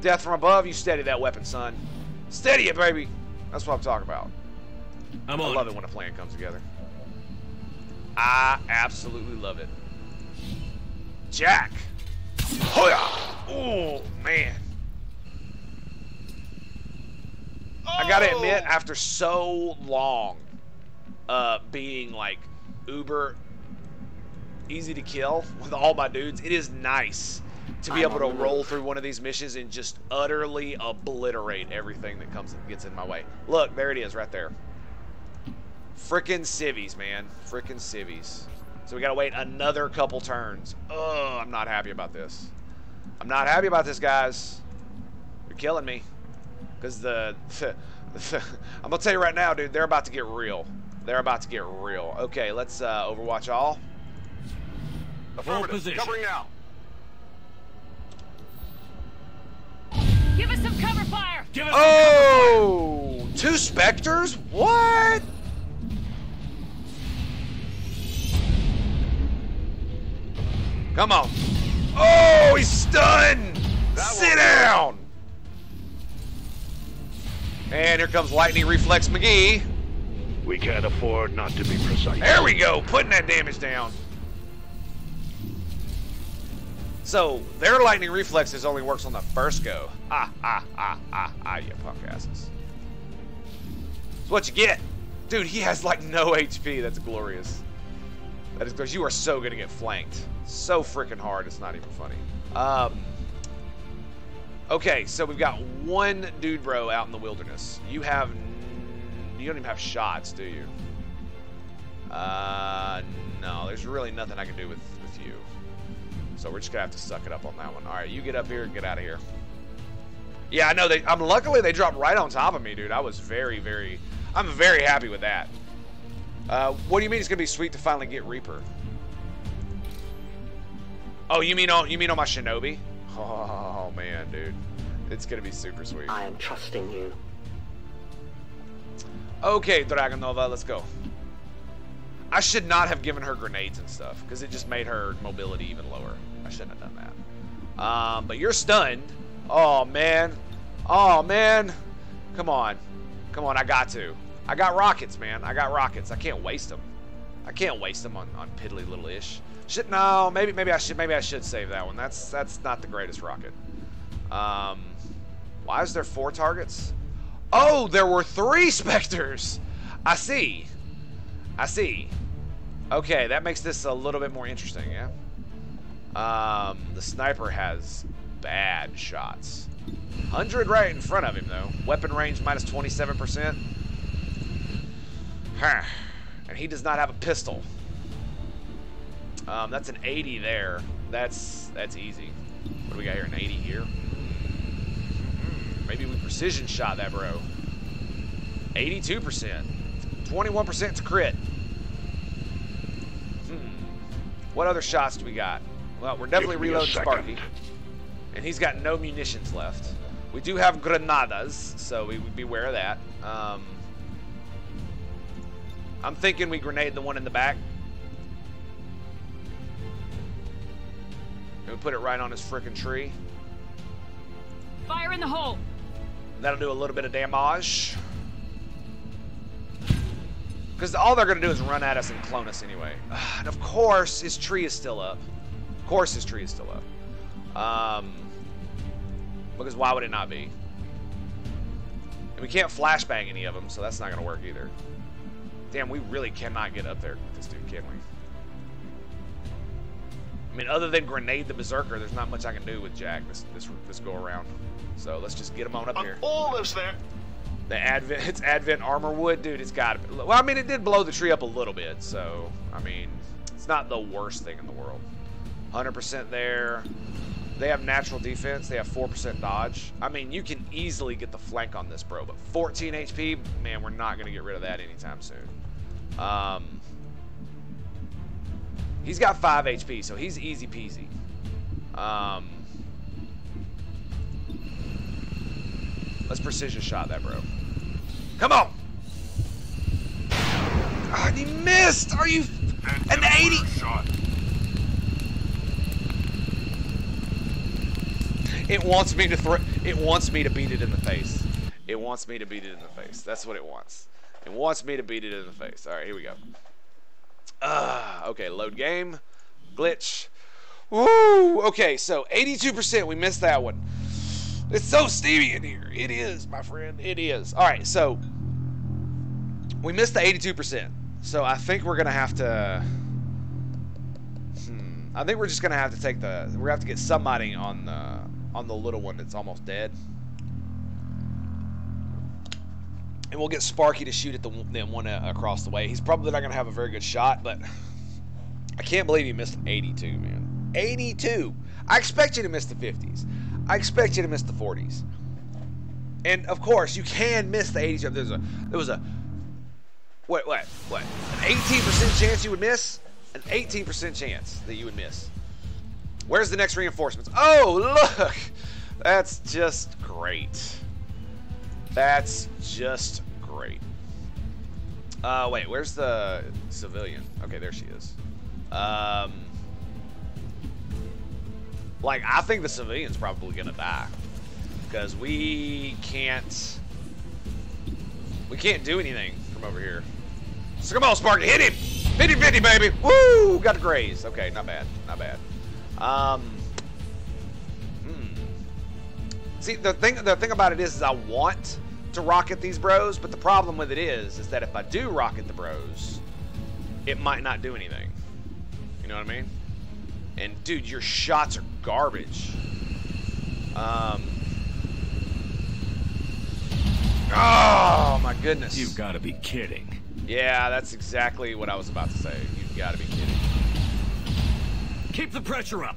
Death from above. You steady that weapon, son. Steady it, baby. That's what I'm talking about. I'm I on. love it when a plan comes together. I absolutely love it. Jack. Hoya! Oh, man. I gotta oh. admit, Oh! after so long uh, being like uber easy to kill with all my dudes, it is nice to be able to roll through one of these missions and just utterly obliterate everything that comes and gets in my way. Look, there it is right there. Frickin' civvies, man. Frickin' civvies. So we gotta wait another couple turns. Oh, I'm not happy about this. I'm not happy about this, guys. You're killing me. Because the, I'm gonna tell you right now, dude, they're about to get real. They're about to get real. Okay, let's uh, Overwatch all. Affirmative. position. Covering now. Give us some cover fire. Give us Oh, two specters? What? Come on. Oh, he's stunned. Sit down. And here comes Lightning Reflex McGee. We can't afford not to be precise. There we go, putting that damage down. So, their lightning reflexes only works on the first go. Ah, ah, ah, ah, ah, you punk asses. That's what you get. Dude, he has like no HP. That's glorious. That is because you are so going to get flanked. So freaking hard, it's not even funny. Um, okay, so we've got one dude bro out in the wilderness. You have... You don't even have shots, do you? Uh, no, there's really nothing I can do with, with you. So we're just gonna have to suck it up on that one. All right, you get up here and get out of here. Yeah, I know they. I'm luckily they dropped right on top of me, dude. I was very, very. I'm very happy with that. Uh, what do you mean it's gonna be sweet to finally get Reaper? Oh, you mean on you mean on my Shinobi? Oh man, dude, it's gonna be super sweet. I am trusting you. Okay, Dragonova, let's go. I should not have given her grenades and stuff because it just made her mobility even lower. I shouldn't have done that. Um, but you're stunned. Oh man. Oh man. Come on. Come on, I got to. I got rockets, man. I got rockets. I can't waste them. I can't waste them on, on piddly little ish. Shit, no. Maybe maybe I should maybe I should save that one. That's that's not the greatest rocket. Um, why is there four targets? Oh, there were three specters. I see. I see. Okay, that makes this a little bit more interesting, yeah? Um, the sniper has bad shots. 100 right in front of him, though. Weapon range minus 27%. Huh. And he does not have a pistol. Um, that's an 80 there. That's that's easy. What do we got here? An 80 here? Maybe we precision shot that, bro. 82%. 21% to crit. Hmm. What other shots do we got? Well, we're definitely Give me a reloading. Sparky. And he's got no munitions left. We do have granadas, so we would beware of that. Um, I'm thinking we grenade the one in the back. And we put it right on his frickin' tree. Fire in the hole. That'll do a little bit of damage. Because all they're going to do is run at us and clone us anyway. And of course, his tree is still up. Of course, his tree is still up. Um, because why would it not be? And we can't flashbang any of them, so that's not going to work either. Damn, we really cannot get up there with this dude, can we? I mean, other than grenade the berserker, there's not much I can do with Jack this this this go around. So let's just get him on up I'm here. almost there. The Advent, it's Advent armor wood, dude. It's got to. Well, I mean, it did blow the tree up a little bit, so I mean, it's not the worst thing in the world. 100% there. They have natural defense. They have 4% dodge. I mean, you can easily get the flank on this, bro. But 14 HP, man, we're not gonna get rid of that anytime soon. Um, he's got 5 HP, so he's easy peasy. Um, let's precision shot that, bro. Come on! Ah, he missed! Are you... An 80... Shot. It wants me to throw... It wants me to beat it in the face. It wants me to beat it in the face. That's what it wants. It wants me to beat it in the face. Alright, here we go. Ah, okay, load game. Glitch. Woo! Okay, so 82%. We missed that one. It's so steamy in here. It is, my friend. It is. All right, so we missed the 82%. So I think we're gonna have to. Hmm. I think we're just gonna have to take the. We're gonna have to get somebody on the on the little one that's almost dead. And we'll get Sparky to shoot at the, one- the one uh, across the way. He's probably not gonna have a very good shot, but I can't believe he missed 82, man. 82. I expect you to miss the 50s. I expect you to miss the 40s. And of course, you can miss the 80s. There's a there was a what what what an 18% chance you would miss, an 18% chance that you would miss. Where's the next reinforcements? Oh, look, that's just great. That's just great. Uh, wait, where's the civilian? Okay, there she is. Um, like, I think the civilian's probably gonna die because we can't we can't do anything from over here. So come on, Sparky, hit him! 50-50, baby! Woo! Got a graze. Okay, not bad, not bad. Um, hmm. See, the thing the thing about it is, is I want to rocket these bros, but the problem with it is, is that if I do rocket the bros, it might not do anything. You know what I mean? And dude, your shots are garbage. Um. Oh my goodness. You've got to be kidding. Yeah, that's exactly what I was about to say. You've got to be kidding. Keep the pressure up.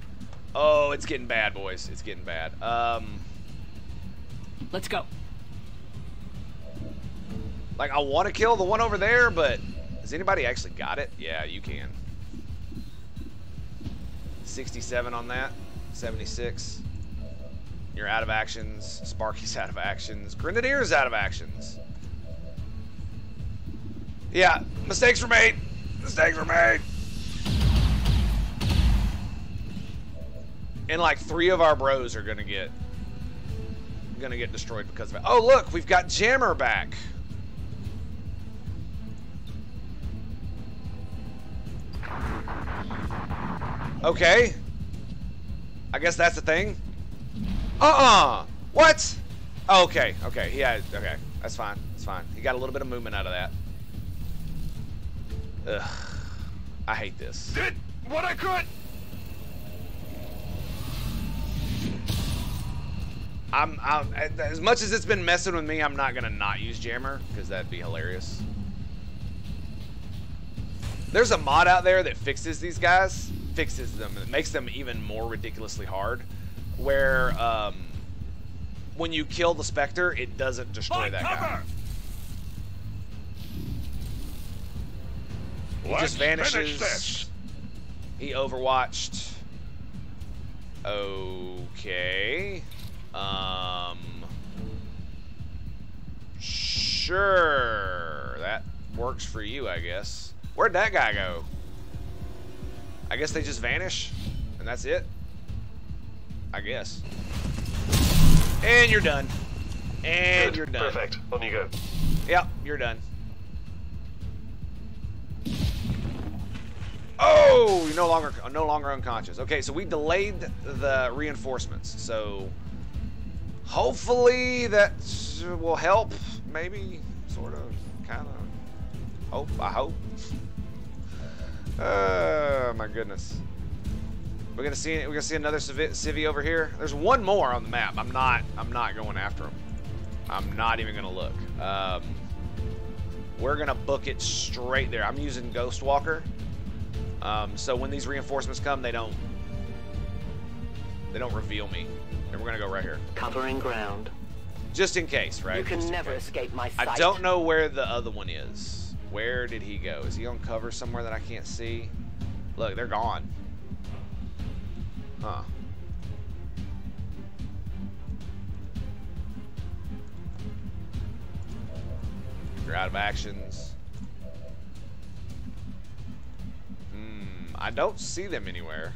Oh, it's getting bad, boys. It's getting bad. Um, Let's go. like I want to kill the one over there, but has anybody actually got it? Yeah, you can. 67 on that. 76. You're out of actions. Sparky's out of actions. Grenadier's out of actions. Yeah, mistakes were made. Mistakes were made. And like three of our bros are gonna get gonna get destroyed because of it. Oh look, we've got Jammer back. Okay. I guess that's the thing. Uh-uh. What? Oh, okay, okay. Yeah, okay. That's fine. That's fine. He got a little bit of movement out of that. Ugh. I hate this. Did what I could. I'm, I'm as much as it's been messing with me, I'm not gonna not use Jammer because that'd be hilarious. There's a mod out there that fixes these guys, fixes them, it makes them even more ridiculously hard. Where um, when you kill the Spectre, it doesn't destroy Find that guy. cover. He Let's just vanishes. He overwatched. Okay. Um. Sure. That works for you, I guess. Where'd that guy go? I guess they just vanish, and that's it. I guess. And you're done. And Good. you're done. Perfect. On you go. Yep, you're done. Oh, you're no longer no longer unconscious. Okay, so we delayed the reinforcements. So hopefully that will help. Maybe, sort of, kind of. Hope. I hope. Oh my goodness. We're gonna see. We're gonna see another civi, civvy over here. There's one more on the map. I'm not. I'm not going after him. I'm not even gonna look. Um, we're gonna book it straight there. I'm using Ghost Walker. Um, so when these reinforcements come, they don't. They don't reveal me. And we're gonna go right here, Covering ground. just in case, right? You can never escape my sight. I don't know where the other one is. Where did he go? Is he on cover somewhere that I can't see? Look, they're gone. Huh. You're out of actions. Hmm, I don't see them anywhere.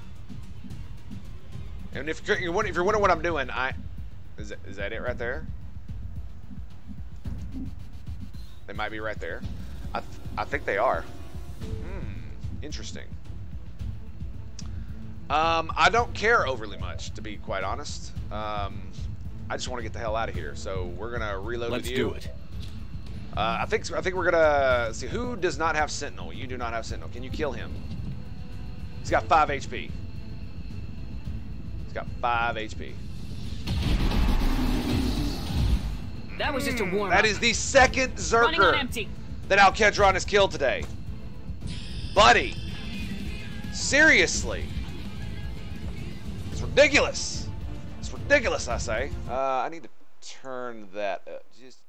And if you're, if you're wondering what I'm doing, I is that, is that it right there? They might be right there. I, th I think they are. Hmm, interesting. Um, I don't care overly much, to be quite honest. Um, I just want to get the hell out of here. So we're gonna reload Let's with you. do it. Uh, I think I think we're gonna see who does not have Sentinel. You do not have Sentinel. Can you kill him? He's got five HP. He's got five HP. That was just a warm That is the second Zerker. Running on empty. That Alkedron has killed today. Buddy. Seriously. It's ridiculous. It's ridiculous, I say. Uh, I need to turn that up just.